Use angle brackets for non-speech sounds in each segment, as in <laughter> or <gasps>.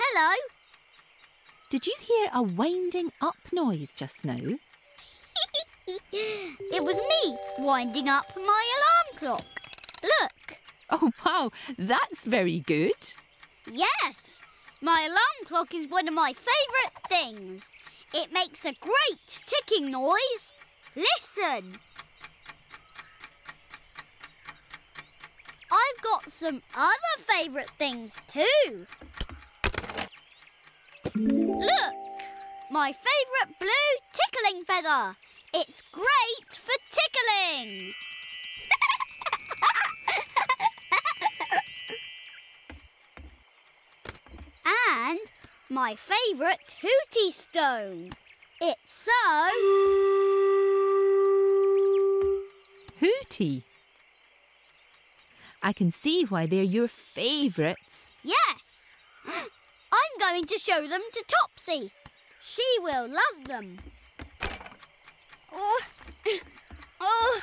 Hello. Did you hear a winding up noise just now? <laughs> it was me winding up my alarm clock. Look. Oh, wow, that's very good. Yes. My alarm clock is one of my favourite things. It makes a great ticking noise. Listen. I've got some other favourite things too. Look! My favourite blue tickling feather. It's great for tickling. <laughs> and my favourite hooty stone. It's so... Hooty. I can see why they're your favourites. Yes. I'm going to show them to Topsy. She will love them. Oh, <coughs> oh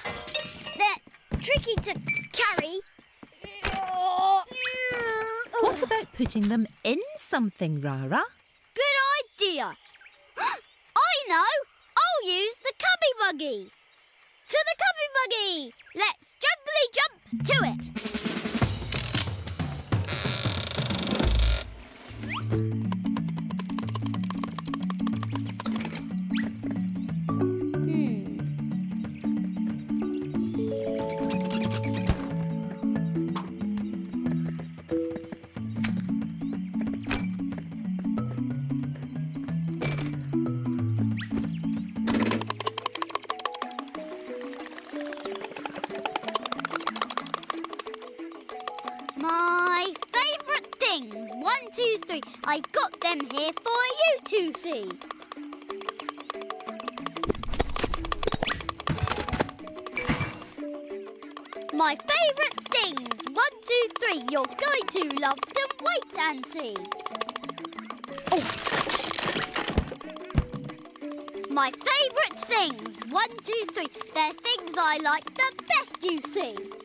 they're tricky to carry. What about putting them in something, Raa Raa? Good idea. <gasps> I know. I'll use the cubby buggy. To the cubby buggy. Let's juggly jump to it. Favourite things. One, two, three. I've got them here for you to see. My favourite things. One, two, three. You're going to love them. Wait and see. Oh. My favourite things. One, two, three. They're things I like the best, you see.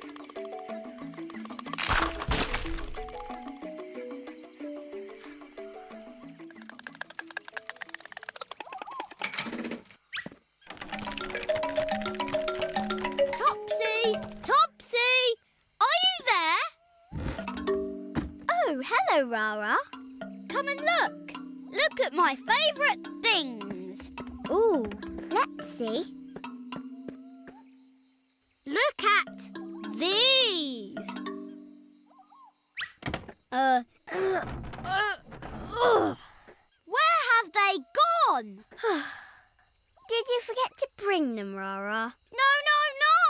Topsy! Are you there? Oh, hello, Raa Raa. Come and look. Look at my favourite things. Ooh, let's see. Look at these. Uh, where have they gone? <sighs> Did you forget to bring them, Raa Raa?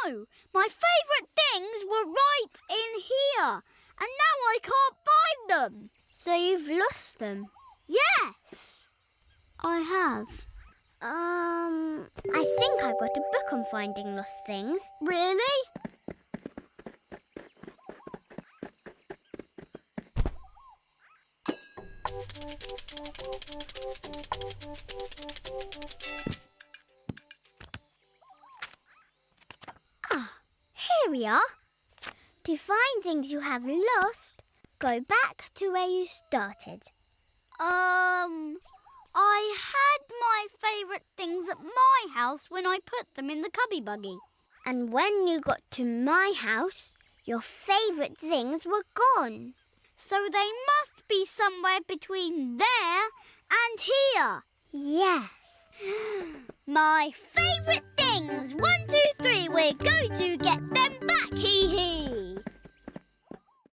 No! My favourite things were right in here, and now I can't find them. So you've lost them? Yes. I have. Um, I think I've got a book on finding lost things. Really? We are. To find things you have lost, go back to where you started. Um, I had my favourite things at my house when I put them in the cubby buggy. And when you got to my house, your favourite things were gone. So they must be somewhere between there and here. Yes. <gasps> My favourite things. One, two, three three we're going to get them back, hee hee.